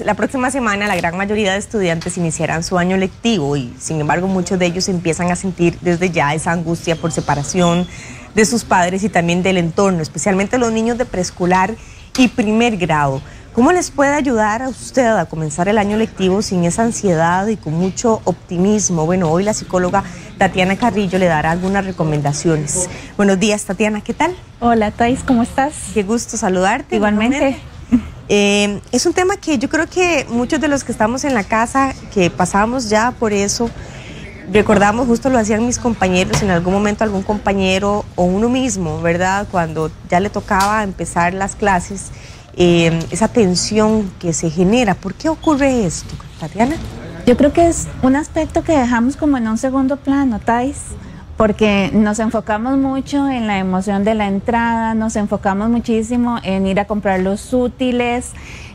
La próxima semana la gran mayoría de estudiantes iniciarán su año lectivo y sin embargo muchos de ellos empiezan a sentir desde ya esa angustia por separación de sus padres y también del entorno, especialmente los niños de preescolar y primer grado. ¿Cómo les puede ayudar a usted a comenzar el año lectivo sin esa ansiedad y con mucho optimismo? Bueno, hoy la psicóloga Tatiana Carrillo le dará algunas recomendaciones. Buenos días, Tatiana, ¿qué tal? Hola, Thais, ¿cómo estás? Qué gusto saludarte. Igualmente. Eh, es un tema que yo creo que muchos de los que estamos en la casa, que pasamos ya por eso, recordamos, justo lo hacían mis compañeros, en algún momento algún compañero o uno mismo, ¿verdad? Cuando ya le tocaba empezar las clases, eh, esa tensión que se genera. ¿Por qué ocurre esto, Tatiana? Yo creo que es un aspecto que dejamos como en un segundo plano, Thais porque nos enfocamos mucho en la emoción de la entrada, nos enfocamos muchísimo en ir a comprar los útiles,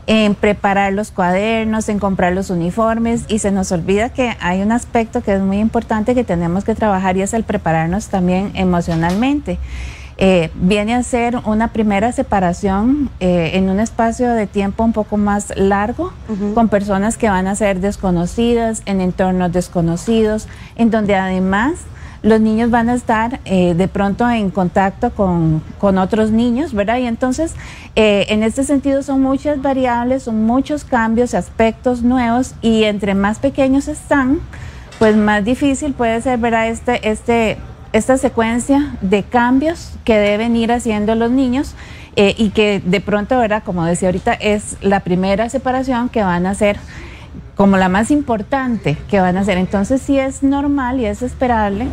en preparar los cuadernos, en comprar los uniformes y se nos olvida que hay un aspecto que es muy importante que tenemos que trabajar y es el prepararnos también emocionalmente. Eh, viene a ser una primera separación eh, en un espacio de tiempo un poco más largo, con personas que van a ser desconocidas, en entornos desconocidos, en donde además los niños van a estar eh, de pronto en contacto con, otros niños, ¿verdad? Y entonces, eh, en este sentido, son muchas variables, son muchos cambios, aspectos nuevos, y entre más pequeños están, pues más difícil puede ser, ¿verdad? Este, este, esta secuencia de cambios que deben ir haciendo los niños. Eh, y que de pronto, ¿verdad? Como decía ahorita, es la primera separación que van a hacer como la más importante que van a hacer. Entonces sí es normal y es esperable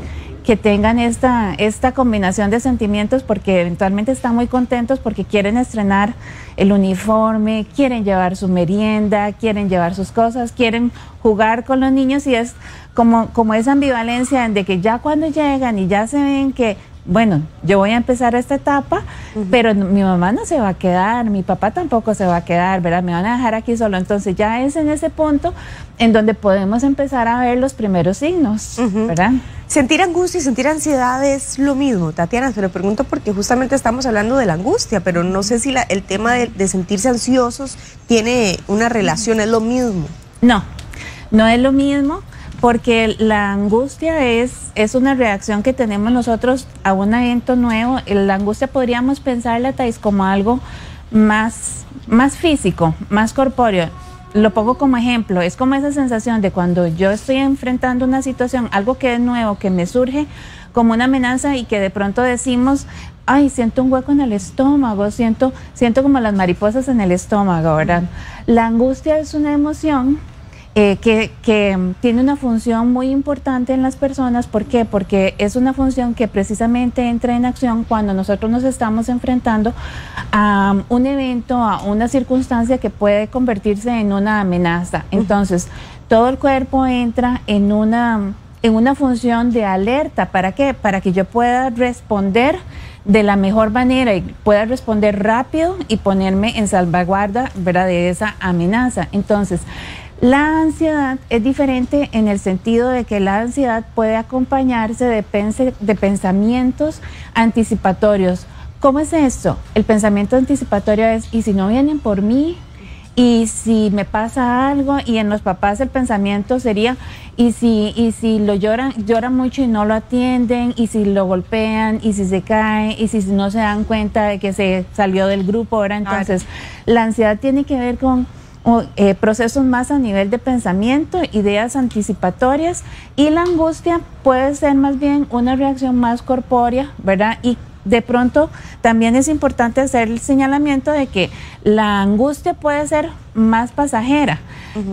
que tengan esta, esta combinación de sentimientos porque eventualmente están muy contentos porque quieren estrenar el uniforme, quieren llevar su merienda, quieren llevar sus cosas, quieren jugar con los niños y es como, como esa ambivalencia de que ya cuando llegan y ya se ven que bueno, yo voy a empezar esta etapa, pero mi mamá no se va a quedar, mi papá tampoco se va a quedar, ¿verdad? Me van a dejar aquí solo. Entonces ya es en ese punto en donde podemos empezar a ver los primeros signos, ¿verdad? Sentir angustia y sentir ansiedad es lo mismo, Tatiana, te lo pregunto porque justamente estamos hablando de la angustia, pero no sé si el tema de sentirse ansiosos tiene una relación, es lo mismo. No, no es lo mismo porque la angustia es, es una reacción que tenemos nosotros a un evento nuevo. La angustia podríamos pensarla, Thais, como algo más, más físico, más corpóreo. Lo pongo como ejemplo, es como esa sensación de cuando yo estoy enfrentando una situación, algo que es nuevo, que me surge como una amenaza y que de pronto decimos, ay, siento un hueco en el estómago, siento, siento como las mariposas en el estómago, ¿verdad? La angustia es una emoción eh, que, tiene una función muy importante en las personas. ¿Por qué? Porque es una función que precisamente entra en acción cuando nosotros nos estamos enfrentando a un evento, a una circunstancia que puede convertirse en una amenaza. Entonces, todo el cuerpo entra en una, en una función de alerta. ¿Para qué? Para que yo pueda responder de la mejor manera y pueda responder rápido y ponerme en salvaguarda ¿verdad? de esa amenaza. Entonces, la ansiedad es diferente en el sentido de que la ansiedad puede acompañarse de, de pensamientos anticipatorios. ¿Cómo es esto? El pensamiento anticipatorio es, ¿y si no vienen por mí? y si me pasa algo y en los papás el pensamiento sería y si y si lo lloran lloran mucho y no lo atienden y si lo golpean y si se cae y si no se dan cuenta de que se salió del grupo ahora entonces la ansiedad tiene que ver con eh, procesos más a nivel de pensamiento, ideas anticipatorias y la angustia puede ser más bien una reacción más corpórea, ¿verdad? Y de pronto también es importante hacer el señalamiento de que la angustia puede ser más pasajera.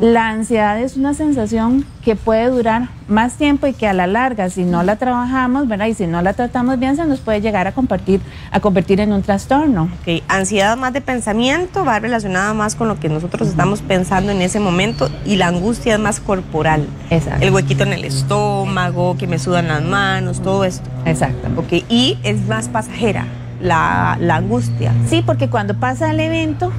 La ansiedad es una sensación que puede durar más tiempo y que a la larga, si no la trabajamos, ¿verdad? Y si no la tratamos bien, se nos puede llegar a, compartir, a convertir en un trastorno. Okay. Ansiedad más de pensamiento va relacionada más con lo que nosotros estamos pensando en ese momento y la angustia es más corporal. Exacto. El huequito en el estómago, que me sudan las manos, todo esto. Exacto. Okay. Y es más pasajera la, angustia. Sí, porque cuando pasa el evento,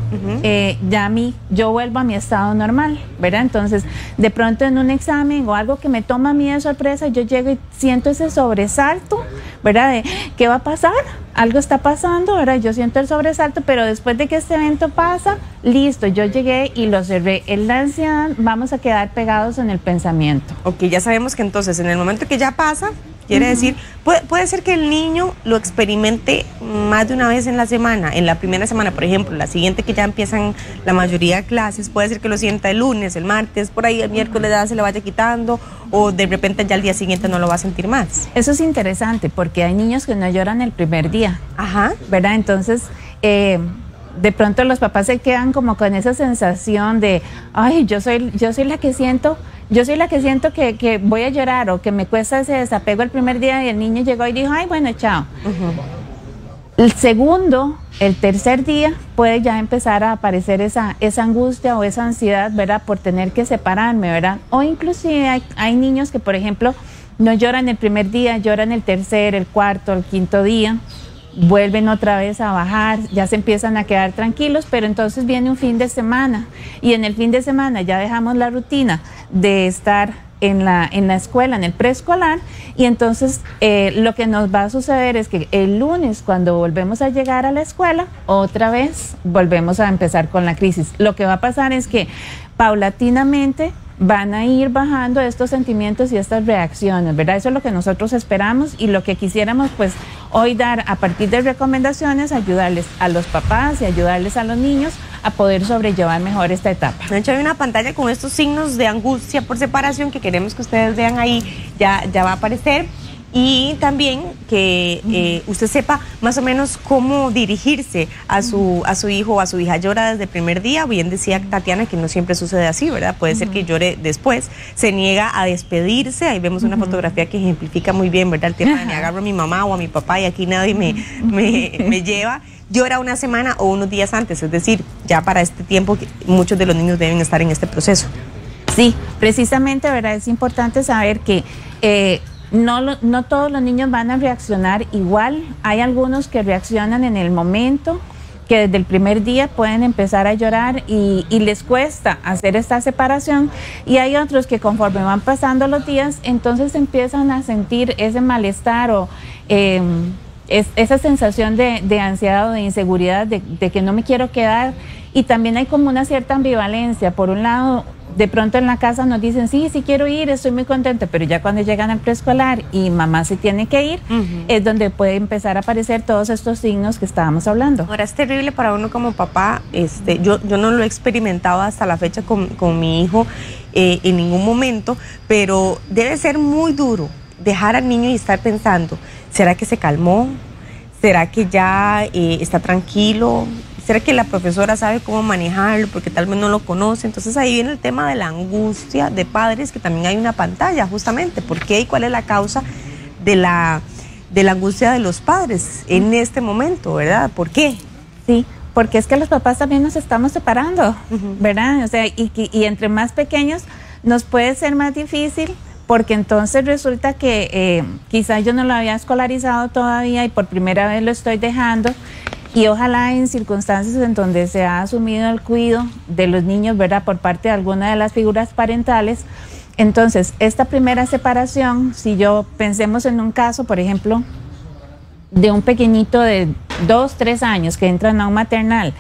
eh, ya a mí, yo vuelvo a mi estado normal, ¿verdad? Entonces, de pronto en un examen o algo que me toma a mí de sorpresa, yo llego y siento ese sobresalto, ¿verdad? De, ¿qué va a pasar? algo está pasando, ahora yo siento el sobresalto, pero después de que este evento pasa, listo, yo llegué y lo cerré. En la ansiedad vamos a quedar pegados en el pensamiento. Ok, ya sabemos que entonces en el momento que ya pasa, Quiere decir, puede, puede, ser que el niño lo experimente más de una vez en la semana, en la primera semana, por ejemplo, la siguiente que ya empiezan la mayoría de clases, puede ser que lo sienta el lunes, el martes, por ahí el miércoles ya se le vaya quitando o de repente ya el día siguiente no lo va a sentir más. Eso es interesante porque hay niños que no lloran el primer día. Ajá. ¿Verdad? Entonces, eh, de pronto los papás se quedan como con esa sensación de, ay, yo soy, yo soy la que siento yo soy la que siento que, voy a llorar o que me cuesta ese desapego el primer día y el niño llegó y dijo, ay, bueno, chao. El segundo, el tercer día puede ya empezar a aparecer esa, esa angustia o esa ansiedad, ¿verdad? Por tener que separarme, ¿verdad? O inclusive hay, hay niños que, por ejemplo, no lloran el primer día, lloran el tercer, el cuarto, el quinto día vuelven otra vez a bajar, ya se empiezan a quedar tranquilos, pero entonces viene un fin de semana y en el fin de semana ya dejamos la rutina de estar en la, en la escuela, en el preescolar, y entonces eh, lo que nos va a suceder es que el lunes cuando volvemos a llegar a la escuela, otra vez volvemos a empezar con la crisis. Lo que va a pasar es que paulatinamente van a ir bajando estos sentimientos y estas reacciones, ¿verdad? Eso es lo que nosotros esperamos y lo que quisiéramos pues hoy dar a partir de recomendaciones, ayudarles a los papás y ayudarles a los niños a poder sobrellevar mejor esta etapa. De hecho, hay una pantalla con estos signos de angustia por separación que queremos que ustedes vean ahí, ya, ya va a aparecer y también que eh, usted sepa más o menos cómo dirigirse a su, a su hijo o a su hija. Llora desde el primer día, bien decía Tatiana que no siempre sucede así, ¿verdad? Puede ser que llore después, se niega a despedirse, ahí vemos una fotografía que ejemplifica muy bien, ¿verdad? El tema de me agarro a mi mamá o a mi papá y aquí nadie me, me, lleva llora una semana o unos días antes, es decir, ya para este tiempo muchos de los niños deben estar en este proceso. Sí, precisamente, ¿verdad? Es importante saber que eh, no, no todos los niños van a reaccionar igual. Hay algunos que reaccionan en el momento, que desde el primer día pueden empezar a llorar y, les cuesta hacer esta separación. Y hay otros que conforme van pasando los días, entonces empiezan a sentir ese malestar o... Em, esa sensación de, ansiedad o de inseguridad, de, de que no me quiero quedar. Y también hay como una cierta ambivalencia. Por un lado, de pronto en la casa nos dicen, sí, sí quiero ir, estoy muy contenta, pero ya cuando llegan al preescolar y mamá se tiene que ir, es donde puede empezar a aparecer todos estos signos que estábamos hablando. Ahora es terrible para uno como papá, este, yo, yo no lo he experimentado hasta la fecha con, mi hijo eh, en ningún momento, pero debe ser muy duro dejar al niño y estar pensando, ¿será que se calmó? ¿Será que ya eh, está tranquilo? ¿Será que la profesora sabe cómo manejarlo porque tal vez no lo conoce? Entonces ahí viene el tema de la angustia de padres, que también hay una pantalla justamente. ¿Por qué y cuál es la causa de la, de la angustia de los padres en este momento, verdad? ¿Por qué? Sí, porque es que los papás también nos estamos separando, ¿verdad? O sea, y, y, entre más pequeños nos puede ser más difícil porque entonces resulta que eh, quizás yo no lo había escolarizado todavía y por primera vez lo estoy dejando y ojalá en circunstancias en donde se ha asumido el cuidado de los niños, ¿verdad? Por parte de alguna de las figuras parentales. Entonces, esta primera separación, si yo pensemos en un caso, por ejemplo, de un pequeñito de dos, tres años que entra en un maternal,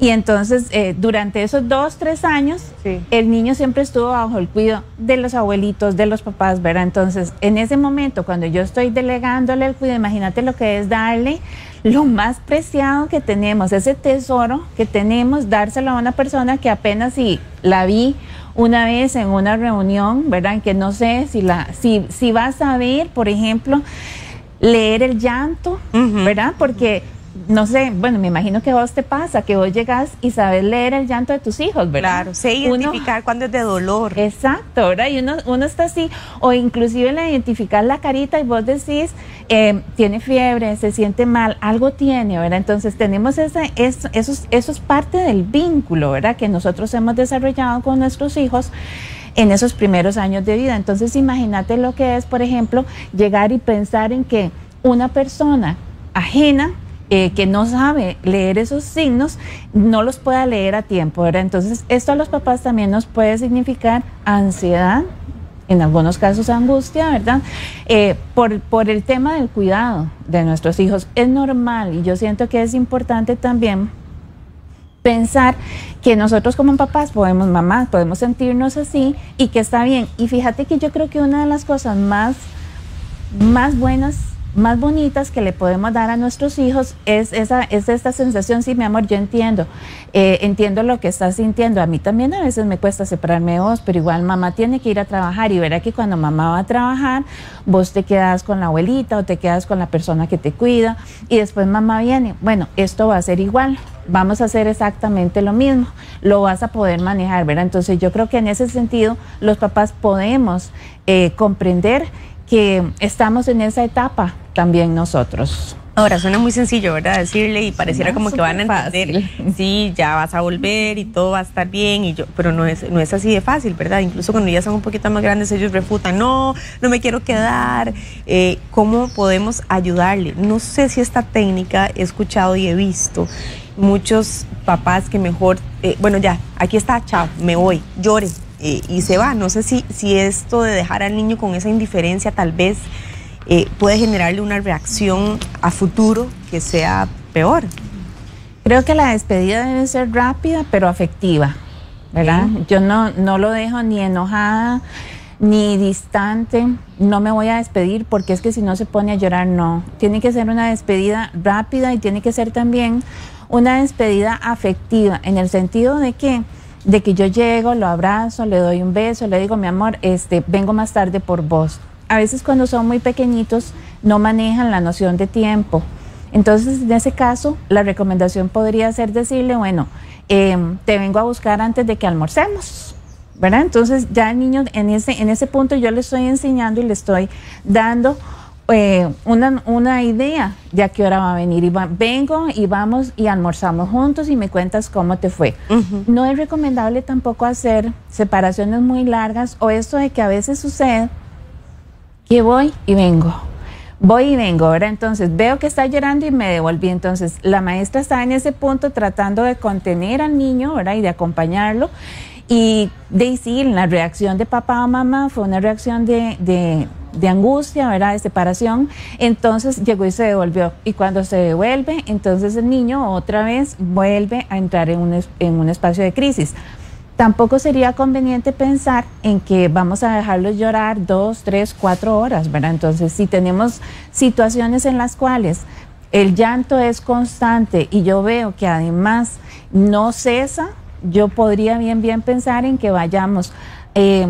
y entonces, eh, durante esos dos, tres años, el niño siempre estuvo bajo el cuidado de los abuelitos, de los papás, ¿verdad? Entonces, en ese momento, cuando yo estoy delegándole el cuidado, imagínate lo que es darle lo más preciado que tenemos, ese tesoro que tenemos, dárselo a una persona que apenas si la vi una vez en una reunión, ¿verdad? Que no sé si, la, si, si va a saber, por ejemplo, leer el llanto, ¿verdad? Porque no sé, bueno, me imagino que vos te pasa, que vos llegas y sabes leer el llanto de tus hijos, ¿verdad? Claro, sé identificar cuando es de dolor. Exacto, ¿verdad? Y uno, uno está así, o inclusive le identificar la carita y vos decís, eh, tiene fiebre, se siente mal, algo tiene, ¿verdad? Entonces tenemos ese, eso, eso, eso es parte del vínculo, ¿verdad? Que nosotros hemos desarrollado con nuestros hijos en esos primeros años de vida. Entonces imagínate lo que es, por ejemplo, llegar y pensar en que una persona ajena eh, que no sabe leer esos signos, no los pueda leer a tiempo. Entonces, esto a los papás también nos puede significar ansiedad, en algunos casos angustia, ¿verdad? Eh, por, por el tema del cuidado de nuestros hijos. Es normal y yo siento que es importante también pensar que nosotros como papás podemos, mamás, podemos sentirnos así y que está bien. Y fíjate que yo creo que una de las cosas más, más buenas más bonitas que le podemos dar a nuestros hijos es, esa, es esta sensación, sí, mi amor, yo entiendo, eh, entiendo lo que estás sintiendo. A mí también a veces me cuesta separarme de vos, pero igual mamá tiene que ir a trabajar y verá que cuando mamá va a trabajar, vos te quedas con la abuelita o te quedas con la persona que te cuida y después mamá viene. Bueno, esto va a ser igual, vamos a hacer exactamente lo mismo, lo vas a poder manejar, ¿verdad? Entonces yo creo que en ese sentido los papás podemos eh, comprender que estamos en esa etapa también nosotros. Ahora suena muy sencillo, ¿verdad? Decirle y pareciera como que van a entender, sí, ya vas a volver y todo va a estar bien y yo, pero no es no es así de fácil, ¿verdad? Incluso cuando ya son un poquito más grandes ellos refutan, no, no me quiero quedar. Eh, ¿Cómo podemos ayudarle? No sé si esta técnica he escuchado y he visto muchos papás que mejor, eh, bueno ya, aquí está, chao, me voy, llore, eh, y se va. No sé si, si esto de dejar al niño con esa indiferencia tal vez eh, puede generarle una reacción a futuro que sea peor. Creo que la despedida debe ser rápida pero afectiva, ¿verdad? Yo no, no lo dejo ni enojada ni distante, no me voy a despedir porque es que si no se pone a llorar, no. Tiene que ser una despedida rápida y tiene que ser también una despedida afectiva, en el sentido de que de que yo llego, lo abrazo, le doy un beso, le digo, mi amor, este, vengo más tarde por vos. A veces cuando son muy pequeñitos no manejan la noción de tiempo. Entonces, en ese caso, la recomendación podría ser decirle, bueno, em, te vengo a buscar antes de que almorcemos. ¿verdad? Entonces ya el niño en ese, en ese punto yo le estoy enseñando y le estoy dando eh, una, una, idea de a qué hora va a venir. Y vengo y vamos y almorzamos juntos y me cuentas cómo te fue. No es recomendable tampoco hacer separaciones muy largas o eso de que a veces sucede que voy y vengo. Voy y vengo, ¿verdad? Entonces veo que está llorando y me devolví. Entonces la maestra está en ese punto tratando de contener al niño, ¿verdad? Y de acompañarlo. Y de decir, la reacción de papá o mamá fue una reacción de, de angustia, ¿verdad? De separación. Entonces llegó y se devolvió. Y cuando se devuelve, entonces el niño otra vez vuelve a entrar en un, en un espacio de crisis. Tampoco sería conveniente pensar en que vamos a dejarlos llorar dos, tres, cuatro horas, ¿verdad? Entonces, si tenemos situaciones en las cuales el llanto es constante y yo veo que además no cesa, yo podría bien, bien pensar en que vayamos eh,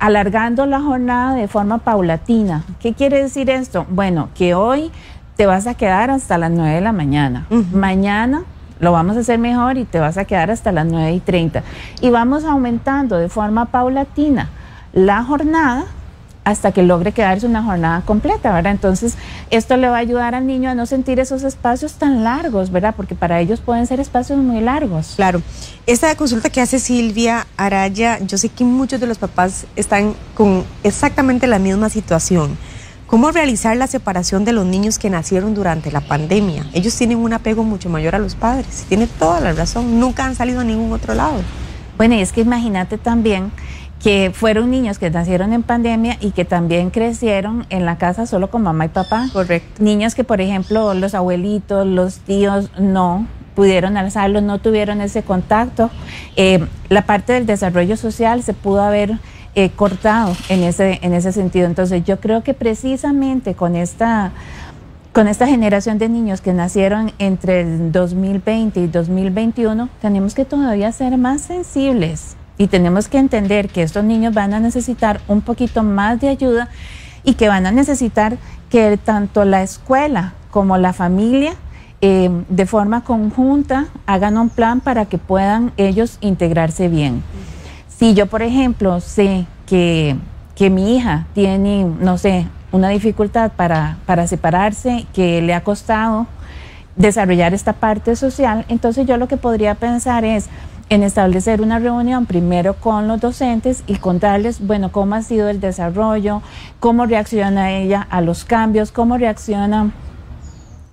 alargando la jornada de forma paulatina. ¿Qué quiere decir esto? Bueno, que hoy te vas a quedar hasta las 9 de la mañana. Mañana lo vamos a hacer mejor y te vas a quedar hasta las 9 y 30. Y vamos aumentando de forma paulatina la jornada hasta que logre quedarse una jornada completa, ¿verdad? Entonces, esto le va a ayudar al niño a no sentir esos espacios tan largos, ¿verdad? Porque para ellos pueden ser espacios muy largos. Claro. Esta consulta que hace Silvia Araya, yo sé que muchos de los papás están con exactamente la misma situación. ¿Cómo realizar la separación de los niños que nacieron durante la pandemia? Ellos tienen un apego mucho mayor a los padres, tiene toda la razón, nunca han salido a ningún otro lado. Bueno, y es que imagínate también que fueron niños que nacieron en pandemia y que también crecieron en la casa solo con mamá y papá. Correcto. Niños que, por ejemplo, los abuelitos, los tíos no pudieron alzarlos, no tuvieron ese contacto. Eh, la parte del desarrollo social se pudo haber eh, cortado en ese, en ese sentido. Entonces yo creo que precisamente con esta, con esta generación de niños que nacieron entre el 2020 y 2021, tenemos que todavía ser más sensibles y tenemos que entender que estos niños van a necesitar un poquito más de ayuda y que van a necesitar que tanto la escuela como la familia eh, de forma conjunta hagan un plan para que puedan ellos integrarse bien. Si yo, por ejemplo, sé que, que mi hija tiene, no sé, una dificultad para, para separarse, que le ha costado desarrollar esta parte social, entonces yo lo que podría pensar es, en establecer una reunión primero con los docentes y contarles, bueno, cómo ha sido el desarrollo, cómo reacciona ella a los cambios, cómo reacciona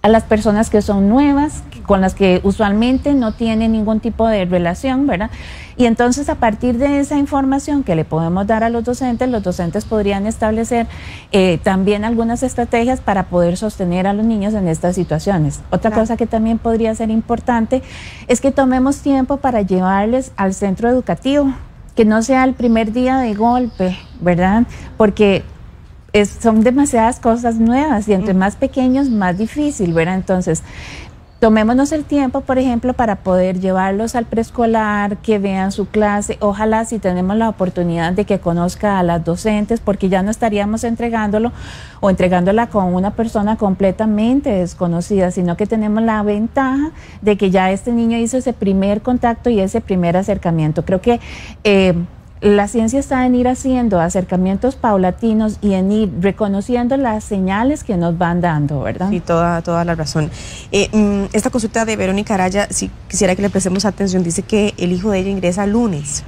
a las personas que son nuevas, con las que usualmente no tienen ningún tipo de relación, ¿verdad? Y entonces a partir de esa información que le podemos dar a los docentes, los docentes podrían establecer eh, también algunas estrategias para poder sostener a los niños en estas situaciones. Otra cosa que también podría ser importante es que tomemos tiempo para llevarles al centro educativo, que no sea el primer día de golpe, ¿verdad? Porque son demasiadas cosas nuevas y entre más pequeños más difícil, ¿verdad? Entonces, Tomémonos el tiempo, por ejemplo, para poder llevarlos al preescolar, que vean su clase. Ojalá si tenemos la oportunidad de que conozca a las docentes, porque ya no estaríamos entregándolo o entregándola con una persona completamente desconocida, sino que tenemos la ventaja de que ya este niño hizo ese primer contacto y ese primer acercamiento. Creo que eh, la ciencia está en ir haciendo acercamientos paulatinos y en ir reconociendo las señales que nos van dando, ¿verdad? Sí, toda, toda la razón. Eh, mm, esta consulta de Verónica Araya, si quisiera que le prestemos atención, dice que el hijo de ella ingresa el lunes.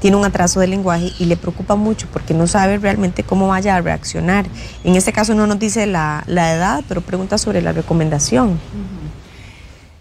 Tiene un atraso del lenguaje y le preocupa mucho porque no sabe realmente cómo vaya a reaccionar. En este caso no nos dice la, edad, pero pregunta sobre la recomendación.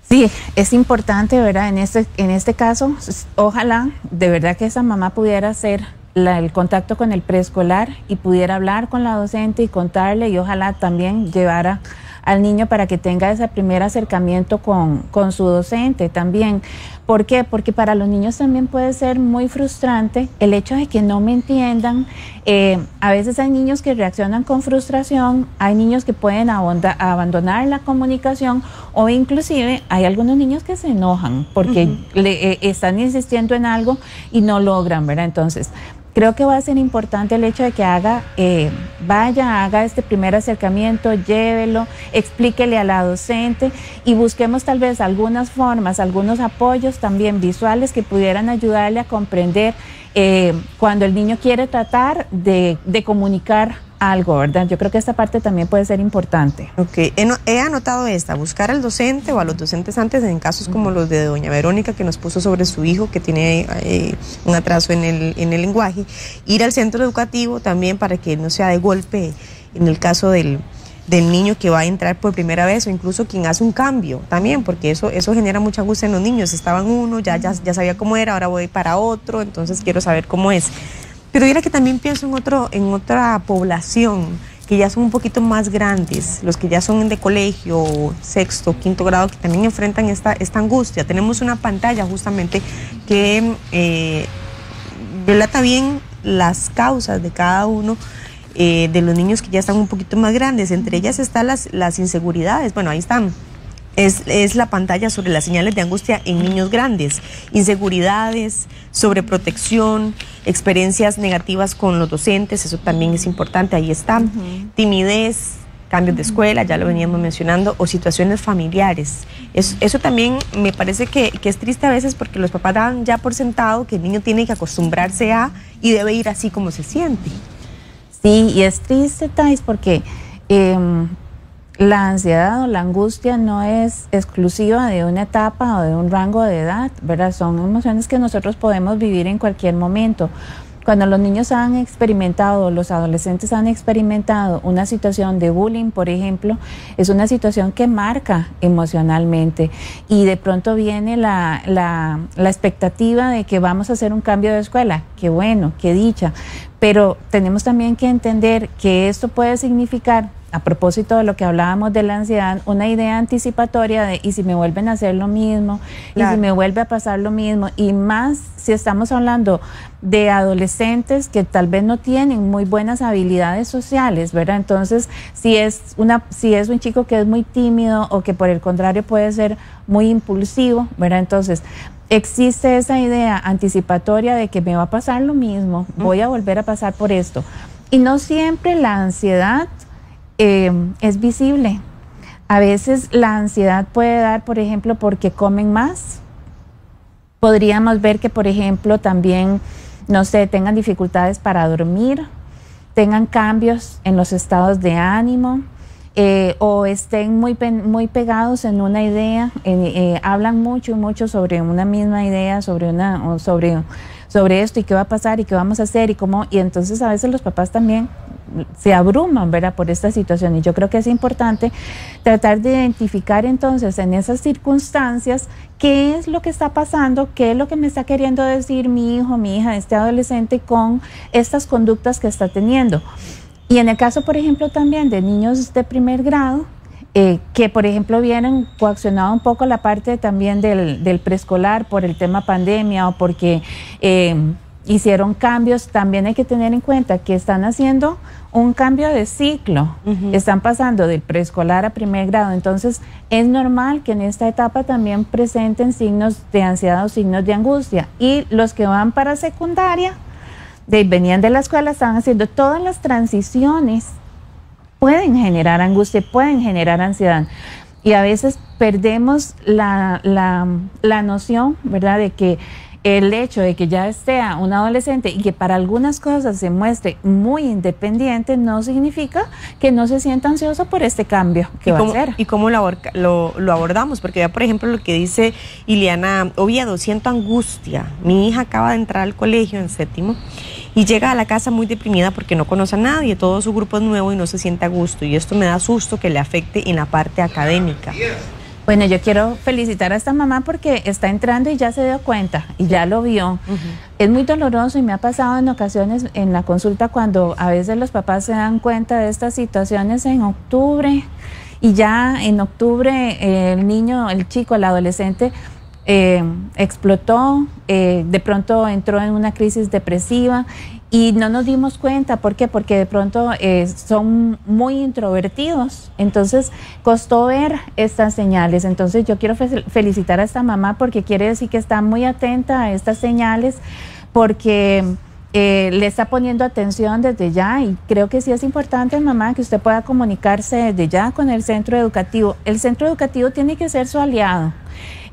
Sí, es importante, ¿verdad? En este, en este caso, ojalá de verdad que esa mamá pudiera hacer el contacto con el preescolar y pudiera hablar con la docente y contarle y ojalá también llevara al niño para que tenga ese primer acercamiento con, con su docente también. ¿Por qué? Porque para los niños también puede ser muy frustrante el hecho de que no me entiendan. Eh, a veces hay niños que reaccionan con frustración, hay niños que pueden abandonar la comunicación o inclusive hay algunos niños que se enojan porque le, eh, están insistiendo en algo y no logran, ¿verdad? Entonces, Creo que va a ser importante el hecho de que haga, eh, vaya, haga este primer acercamiento, llévelo, explíquele a la docente y busquemos tal vez algunas formas, algunos apoyos también visuales que pudieran ayudarle a comprender eh, cuando el niño quiere tratar de, de comunicar algo, ¿verdad? Yo creo que esta parte también puede ser importante. Ok, he, anotado esta, buscar al docente o a los docentes antes en casos como los de doña Verónica que nos puso sobre su hijo que tiene eh, un atraso en el, en el lenguaje, ir al centro educativo también para que no sea de golpe en el caso del, del niño que va a entrar por primera vez o incluso quien hace un cambio también, porque eso, eso genera mucha angustia en los niños. Estaban uno, ya, ya, ya sabía cómo era, ahora voy para otro, entonces quiero saber cómo es. Pero era que también pienso en, otro, en otra población que ya son un poquito más grandes, los que ya son de colegio, sexto, quinto grado, que también enfrentan esta, esta angustia. Tenemos una pantalla justamente que eh, relata bien las causas de cada uno eh, de los niños que ya están un poquito más grandes. Entre ellas están las, las inseguridades. Bueno, ahí están es, la pantalla sobre las señales de angustia en niños grandes, inseguridades, sobreprotección, experiencias negativas con los docentes, eso también es importante, ahí está, timidez, cambios de escuela, ya lo veníamos mencionando, o situaciones familiares. eso también me parece que, es triste a veces porque los papás dan ya por sentado que el niño tiene que acostumbrarse a y debe ir así como se siente. Sí, y es triste, Thais, porque... Em, la ansiedad o la angustia no es exclusiva de una etapa o de un rango de edad, ¿verdad? Son emociones que nosotros podemos vivir en cualquier momento. Cuando los niños han experimentado, los adolescentes han experimentado una situación de bullying, por ejemplo, es una situación que marca emocionalmente y de pronto viene la, la, la expectativa de que vamos a hacer un cambio de escuela. Qué bueno, qué dicha. Pero tenemos también que entender que esto puede significar a propósito de lo que hablábamos de la ansiedad, una idea anticipatoria de y si me vuelven a hacer lo mismo, y si me vuelve a pasar lo mismo, y más si estamos hablando de adolescentes que tal vez no tienen muy buenas habilidades sociales, ¿verdad? Entonces, si es una si es un chico que es muy tímido o que por el contrario puede ser muy impulsivo, ¿verdad? Entonces, existe esa idea anticipatoria de que me va a pasar lo mismo, voy a volver a pasar por esto. Y no siempre la ansiedad eh, es visible. A veces la ansiedad puede dar, por ejemplo, porque comen más. Podríamos ver que, por ejemplo, también, no sé, tengan dificultades para dormir, tengan cambios en los estados de ánimo. Eh, o estén muy, muy pegados en una idea, eh, hablan mucho y mucho sobre una misma idea, sobre, una, sobre, sobre esto y qué va a pasar y qué vamos a hacer y cómo, y entonces a veces los papás también se abruman, ¿verdad? Por esta situación. Y yo creo que es importante tratar de identificar entonces en esas circunstancias qué es lo que está pasando, qué es lo que me está queriendo decir mi hijo, mi hija, este adolescente con estas conductas que está teniendo. Y en el caso, por ejemplo, también de niños de primer grado, eh, que por ejemplo vienen coaccionado un poco la parte también del, preescolar por el tema pandemia o porque eh, hicieron cambios, también hay que tener en cuenta que están haciendo un cambio de ciclo, están pasando del preescolar a primer grado, entonces es normal que en esta etapa también presenten signos de ansiedad o signos de angustia. Y los que van para secundaria, de, venían de la escuela, estaban haciendo todas las transiciones pueden generar angustia, pueden generar ansiedad. Y a veces perdemos la, la, noción, ¿verdad?, de que el hecho de que ya sea un adolescente y que para algunas cosas se muestre muy independiente no significa que no se sienta ansioso por este cambio que va a hacer. ¿Y cómo lo, lo, lo, abordamos? Porque ya, por ejemplo, lo que dice Iliana Oviedo, siento angustia. Mi hija acaba de entrar al colegio en séptimo y llega a la casa muy deprimida porque no conoce a nadie, todo su grupo es nuevo y no se siente a gusto y esto me da susto que le afecte en la parte académica. Bueno, yo quiero felicitar a esta mamá porque está entrando y ya se dio cuenta y ya lo vio. Es muy doloroso y me ha pasado en ocasiones en la consulta cuando a veces los papás se dan cuenta de estas situaciones en octubre y ya en octubre eh, el niño, el chico, el adolescente eh, explotó, eh, de pronto entró en una crisis depresiva y no nos dimos cuenta. ¿Por qué? Porque de pronto eh, son muy introvertidos. Entonces costó ver estas señales. Entonces yo quiero felicitar a esta mamá porque quiere decir que está muy atenta a estas señales porque... le está poniendo atención desde ya y creo que sí es importante, mamá, que usted pueda comunicarse desde ya con el centro educativo. El centro educativo tiene que ser su aliado.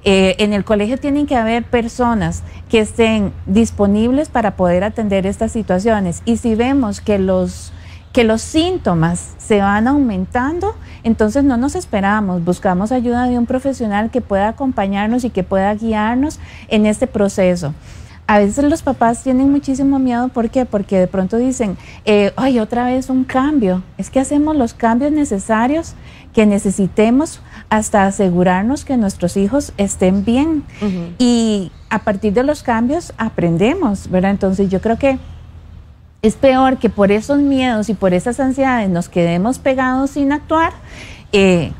Eh, en el colegio tienen que haber personas que estén disponibles para poder atender estas situaciones. Y si vemos que los, que los síntomas se van aumentando, entonces no nos esperamos, buscamos ayuda de un profesional que pueda acompañarnos y que pueda guiarnos en este proceso. A veces los papás tienen muchísimo miedo, ¿por qué? Porque de pronto dicen, eh, ay, otra vez un cambio. Es que hacemos los cambios necesarios que necesitemos hasta asegurarnos que nuestros hijos estén bien. Y a partir de los cambios aprendemos, ¿verdad? Entonces yo creo que es peor que por esos miedos y por esas ansiedades nos quedemos pegados sin actuar. Eh,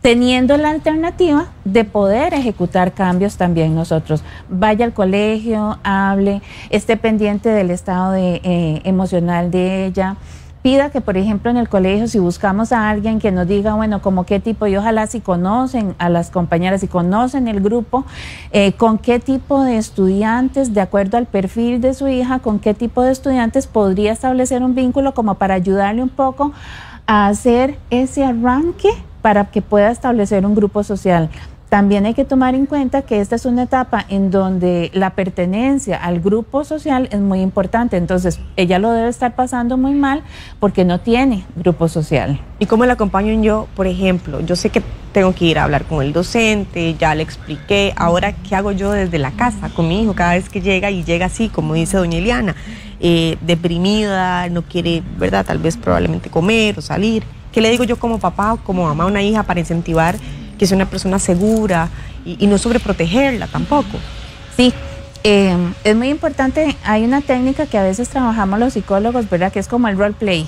teniendo la alternativa de poder ejecutar cambios también nosotros. Vaya al colegio, hable, esté pendiente del estado de, eh, emocional de ella. Pida que, por ejemplo, en el colegio, si buscamos a alguien que nos diga, bueno, como qué tipo, y ojalá si conocen a las compañeras, si conocen el grupo, eh, con qué tipo de estudiantes, de acuerdo al perfil de su hija, con qué tipo de estudiantes podría establecer un vínculo como para ayudarle un poco a hacer ese arranque para que pueda establecer un grupo social. También hay que tomar en cuenta que esta es una etapa en donde la pertenencia al grupo social es muy importante. Entonces, ella lo debe estar pasando muy mal porque no tiene grupo social. ¿Y cómo la acompaño yo? Por ejemplo, yo sé que tengo que ir a hablar con el docente, ya le expliqué. Ahora, ¿qué hago yo desde la casa con mi hijo cada vez que llega y llega así, como dice doña Eliana, eh, deprimida, no quiere, ¿verdad? Tal vez probablemente comer o salir. ¿Qué le digo yo como papá o como mamá a una hija para incentivar que sea una persona segura y, no sobreprotegerla tampoco? Sí, eh, es muy importante, hay una técnica que a veces trabajamos los psicólogos, ¿verdad? Que es como el role play.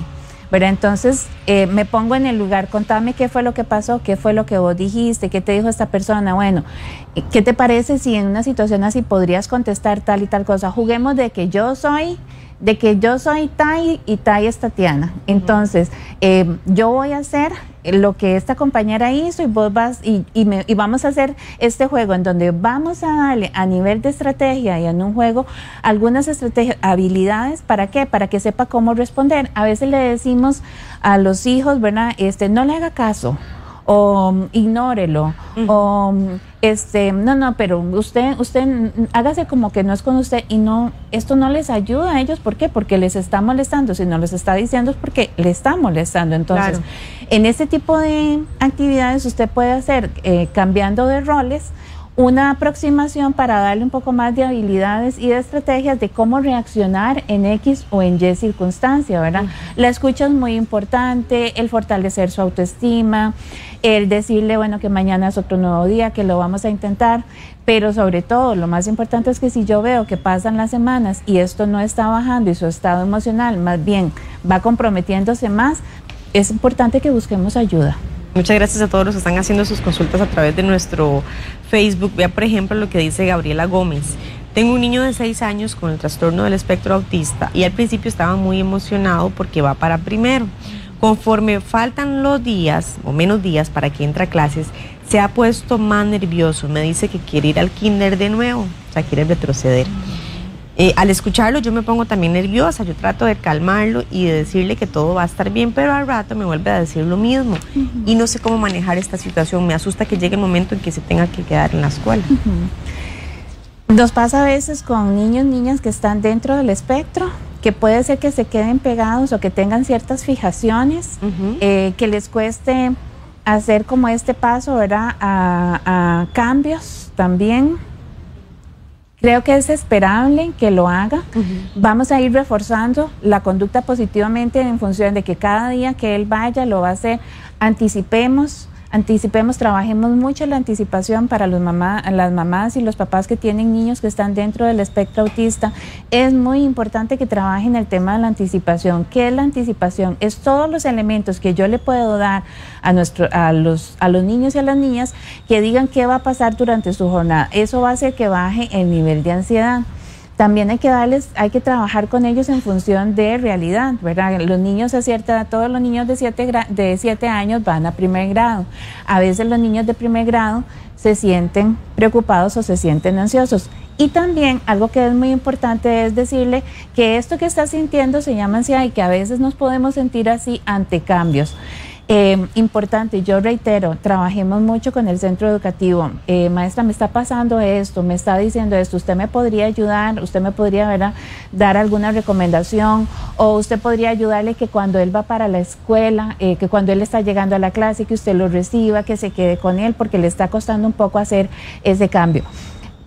¿verdad? Entonces eh, me pongo en el lugar, contame qué fue lo que pasó, qué fue lo que vos dijiste, qué te dijo esta persona. Bueno, ¿qué te parece si en una situación así podrías contestar tal y tal cosa? Juguemos de que yo soy de que yo soy Tai y Tai es Tatiana. Entonces, eh, yo voy a hacer lo que esta compañera hizo y vos vas y, y, vamos a hacer este juego en donde vamos a darle a nivel de estrategia y en un juego algunas estrategias, habilidades, ¿para qué? Para que sepa cómo responder. A veces le decimos a los hijos, ¿verdad? Este, no le haga caso o um, ignórelo o um, este no no pero usted usted hágase como que no es con usted y no esto no les ayuda a ellos. ¿por qué? porque les está molestando. Si no les está diciendo es porque le está molestando. Entonces en este tipo de actividades usted puede hacer eh, cambiando de roles una aproximación para darle un poco más de habilidades y de estrategias de cómo reaccionar en X o en Y circunstancia, ¿verdad? La escucha es muy importante, el fortalecer su autoestima, el decirle, bueno, que mañana es otro nuevo día, que lo vamos a intentar, pero sobre todo lo más importante es que si yo veo que pasan las semanas y esto no está bajando y su estado emocional más bien va comprometiéndose más, es importante que busquemos ayuda. Muchas gracias a todos los que están haciendo sus consultas a través de nuestro Facebook. Vea, por ejemplo, lo que dice Gabriela Gómez. Tengo un niño de 6 años con el trastorno del espectro autista y al principio estaba muy emocionado porque va para primero. Conforme faltan los días o menos días para que entre a clases, se ha puesto más nervioso. Me dice que quiere ir al kinder de nuevo, o sea, quiere retroceder. Eh, al escucharlo yo me pongo también nerviosa, yo trato de calmarlo y de decirle que todo va a estar bien, pero al rato me vuelve a decir lo mismo. Y no sé cómo manejar esta situación, me asusta que llegue el momento en que se tenga que quedar en la escuela. Nos pasa a veces con niños, niñas que están dentro del espectro, que puede ser que se queden pegados o que tengan ciertas fijaciones, eh, que les cueste hacer como este paso, ¿verdad? a cambios también Creo que es esperable que lo haga. Vamos a ir reforzando la conducta positivamente en función de que cada día que él vaya lo va a hacer. Anticipemos anticipemos, trabajemos mucho la anticipación para los mamá, las mamás y los papás que tienen niños que están dentro del espectro autista. Es muy importante que trabajen el tema de la anticipación. ¿Qué es la anticipación? Es todos los elementos que yo le puedo dar a, nuestro, a, los, a los niños y a las niñas que digan qué va a pasar durante su jornada. Eso va a hacer que baje el nivel de ansiedad también hay que darles, hay que trabajar con ellos en función de realidad, ¿verdad? Los niños a cierta edad, todos los niños de 7 de siete años van a primer grado. A veces los niños de primer grado se sienten preocupados o se sienten ansiosos. Y también algo que es muy importante es decirle que esto que está sintiendo se llama ansiedad y que a veces nos podemos sentir así ante cambios. Eh, importante, yo reitero, trabajemos mucho con el centro educativo. Eh, maestra, me está pasando esto, me está diciendo esto, usted me podría ayudar, usted me podría dar alguna recomendación o usted podría ayudarle que cuando él va para la escuela, eh, que cuando él está llegando a la clase, que usted lo reciba, que se quede con él porque le está costando un poco hacer ese cambio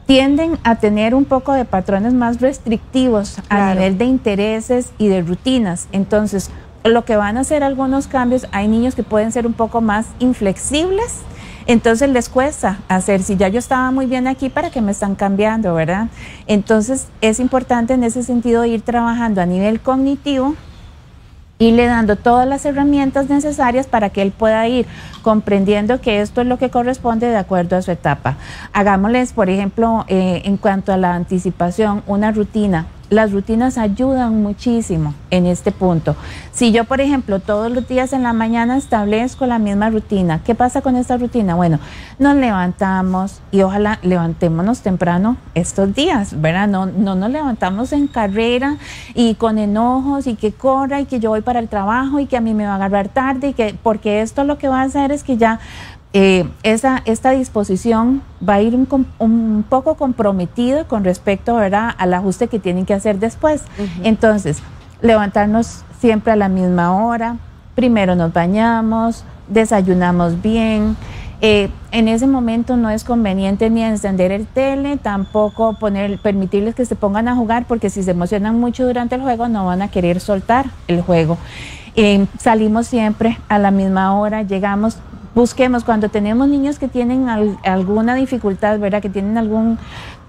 tienden a tener un poco de patrones más restrictivos a nivel de intereses y de rutinas. Entonces, lo que van a hacer algunos cambios, hay niños que pueden ser un poco más inflexibles, entonces les cuesta hacer, si ya yo estaba muy bien aquí, ¿para qué me están cambiando, verdad? Entonces es importante en ese sentido ir trabajando a nivel cognitivo, irle dando todas las herramientas necesarias para que él pueda ir comprendiendo que esto es lo que corresponde de acuerdo a su etapa. Hagámosles, por ejemplo, eh, en cuanto a la anticipación, una rutina las rutinas ayudan muchísimo en este punto. Si yo, por ejemplo, todos los días en la mañana establezco la misma rutina, ¿qué pasa con esta rutina? Bueno, nos levantamos y ojalá levantémonos temprano estos días, ¿verdad? No, no nos levantamos en carrera y con enojos y que corra y que yo voy para el trabajo y que a mí me va a agarrar tarde y que, porque esto lo que va a hacer es que ya eh, esa, esta disposición va a ir un, poco comprometido con respecto al ajuste que tienen que hacer después. Entonces, levantarnos siempre a la misma hora, primero nos bañamos, desayunamos bien. Eh, en ese momento no es conveniente ni encender el tele, tampoco poner, permitirles que se pongan a jugar, porque si se emocionan mucho durante el juego no van a querer soltar el juego. Eh, salimos siempre a la misma hora, llegamos busquemos cuando tenemos niños que tienen alguna dificultad, ¿verdad? Que tienen algún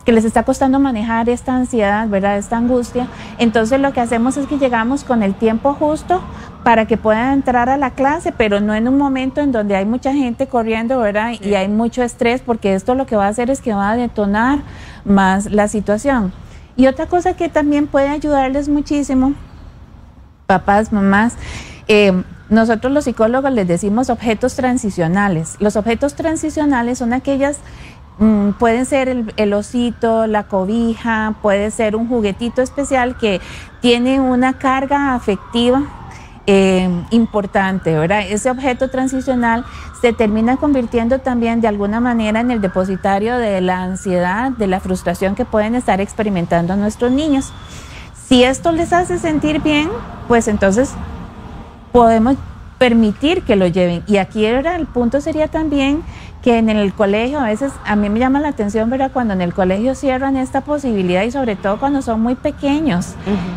que les está costando manejar esta ansiedad, ¿verdad? Esta angustia. Entonces lo que hacemos es que llegamos con el tiempo justo para que puedan entrar a la clase, pero no en un momento en donde hay mucha gente corriendo, ¿verdad? Y hay mucho estrés, porque esto lo que va a hacer es que va a detonar más la situación. Y otra cosa que también puede ayudarles muchísimo, papás, mamás, eh, nosotros los psicólogos les decimos objetos transicionales. Los objetos transicionales son aquellas, mm, pueden ser el, osito, la cobija, puede ser un juguetito especial que tiene una carga afectiva eh, importante, ¿verdad? Ese objeto transicional se termina convirtiendo también de alguna manera en el depositario de la ansiedad, de la frustración que pueden estar experimentando nuestros niños. Si esto les hace sentir bien, pues entonces podemos permitir que lo lleven. Y aquí era el punto sería también que en el colegio a veces a mí me llama la atención, ¿verdad? Cuando en el colegio cierran esta posibilidad y sobre todo cuando son muy pequeños.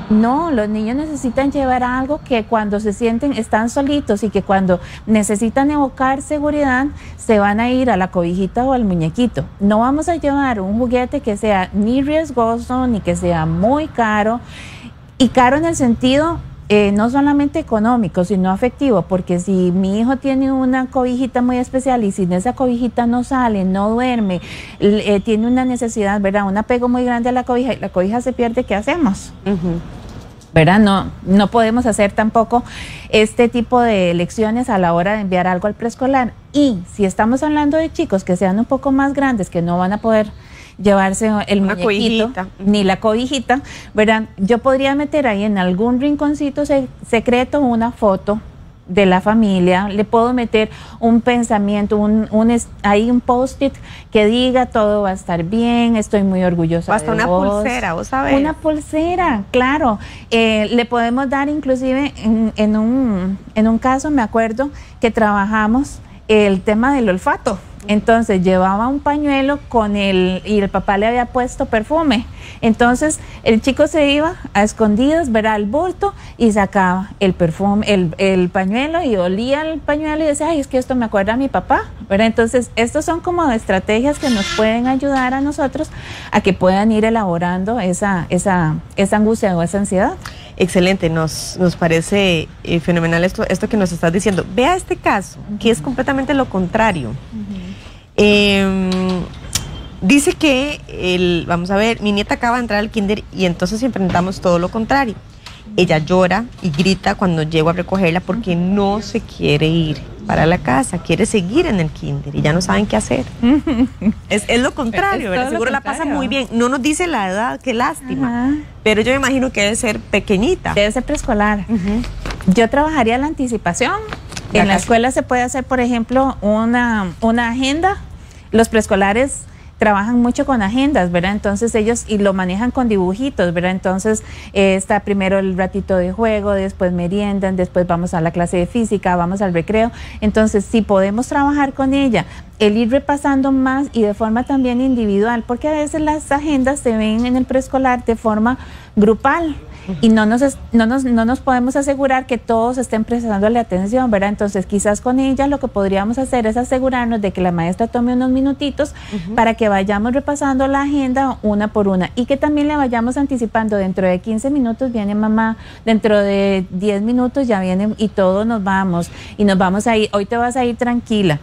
No, los niños necesitan llevar algo que cuando se sienten están solitos y que cuando necesitan evocar seguridad se van a ir a la cobijita o al muñequito. No vamos a llevar un juguete que sea ni riesgoso ni que sea muy caro. Y caro en el sentido eh, no solamente económico, sino afectivo, porque si mi hijo tiene una cobijita muy especial y sin esa cobijita no sale, no duerme, eh, tiene una necesidad, ¿verdad? Un apego muy grande a la cobija y la cobija se pierde, ¿qué hacemos? ¿verdad? No, no podemos hacer tampoco este tipo de lecciones a la hora de enviar algo al preescolar. Y si estamos hablando de chicos que sean un poco más grandes, que no van a poder llevarse el muñequito, ni la cobijita, ¿verdad? Yo podría meter ahí en algún rinconcito secreto una foto de la familia, le puedo meter un pensamiento, un, un ahí un post-it que diga todo va a estar bien, estoy muy orgullosa. Hasta una pulsera, vos sabés. Una pulsera, claro. Eh, le podemos dar inclusive en, en, un, en un caso, me acuerdo que trabajamos el tema del olfato. Entonces llevaba un pañuelo con el y el papá le había puesto perfume. Entonces el chico se iba a escondidas, verá el bulto y sacaba el perfume, el, pañuelo y olía el pañuelo y decía, ay, es que esto me acuerda a mi papá. ¿verdad? Entonces, estos son como estrategias que nos pueden ayudar a nosotros a que puedan ir elaborando esa, esa, esa angustia o esa ansiedad. Excelente, nos, nos parece eh, fenomenal esto, esto que nos estás diciendo. Vea este caso, que es completamente lo contrario. Em, dice que, el, vamos a ver, mi nieta acaba de entrar al kinder y entonces enfrentamos todo lo contrario. Ella llora y grita cuando llego a recogerla porque no se quiere ir para la casa, quiere seguir en el kinder y ya no saben qué hacer. es, lo contrario, Seguro la pasa muy bien. No nos dice la edad, qué lástima. Pero yo me imagino que debe ser pequeñita. Debe ser preescolar. Yo trabajaría la anticipación. En la escuela se puede hacer, por ejemplo, una, una agenda. Los preescolares trabajan mucho con agendas, ¿verdad? Entonces ellos y lo manejan con dibujitos, ¿verdad? Entonces eh, está primero el ratito de juego, después meriendan, después vamos a la clase de física, vamos al recreo. Entonces, si podemos trabajar con ella, el ir repasando más y de forma también individual, porque a veces las agendas se ven en el preescolar de forma grupal y no nos, no, nos, no nos podemos asegurar que todos estén prestándole atención, ¿verdad? Entonces quizás con ella lo que podríamos hacer es asegurarnos de que la maestra tome unos minutitos para que vayamos repasando la agenda una por una y que también le vayamos anticipando, dentro de 15 minutos viene mamá, dentro de 10 minutos ya viene y todos nos vamos y nos vamos a ir, hoy te vas a ir tranquila.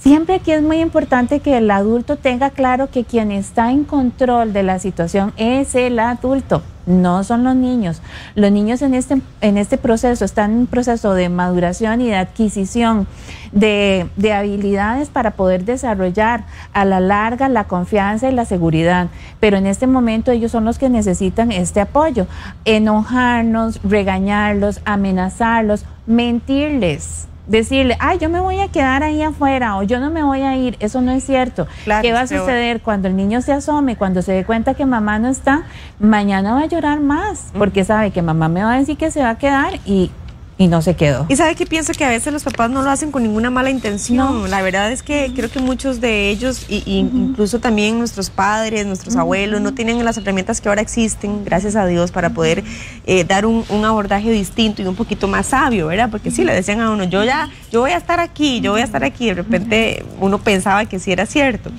Siempre aquí es muy importante que el adulto tenga claro que quien está en control de la situación es el adulto, no son los niños. Los niños en este, en este proceso están en un proceso de maduración y de adquisición de, de habilidades para poder desarrollar a la larga la confianza y la seguridad. Pero en este momento ellos son los que necesitan este apoyo. Enojarnos, regañarlos, amenazarlos, mentirles decirle, ay, yo me voy a quedar ahí afuera o yo no me voy a ir, eso no es cierto. ¿Qué va a suceder cuando el niño se asome, cuando se dé cuenta que mamá no está? Mañana va a llorar más porque sabe que mamá me va a decir que se va a quedar y y no se quedó. Y sabe que pienso que a veces los papás no lo hacen con ninguna mala intención. La verdad es que creo que muchos de ellos, y, incluso también nuestros padres, nuestros abuelos, no tienen las herramientas que ahora existen, gracias a Dios, para poder eh, dar un, abordaje distinto y un poquito más sabio, ¿verdad? Porque sí, le decían a uno, yo ya, yo voy a estar aquí, yo voy a estar aquí. De repente uno pensaba que sí era cierto.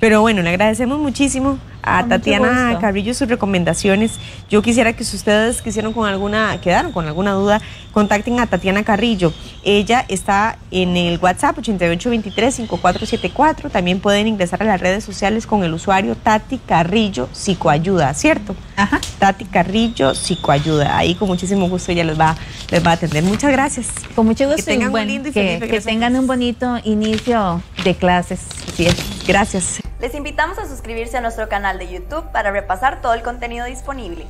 Pero bueno, le agradecemos muchísimo a Tatiana Carrillo sus recomendaciones. Yo quisiera que si ustedes quisieron con alguna, quedaron con alguna duda, contacten a Tatiana Carrillo. Ella está en el WhatsApp 8823-5474. También pueden ingresar a las redes sociales con el usuario Tati Carrillo Psicoayuda, ¿cierto? Ajá. Tati Carrillo Psicoayuda. Ahí con muchísimo gusto ella les va, les va a atender. Muchas gracias. Con mucho gusto. Que tengan, un, lindo y que, que tengan un bonito inicio de clases. Así es. Gracias. Les invitamos a suscribirse a nuestro canal de YouTube para repasar todo el contenido disponible.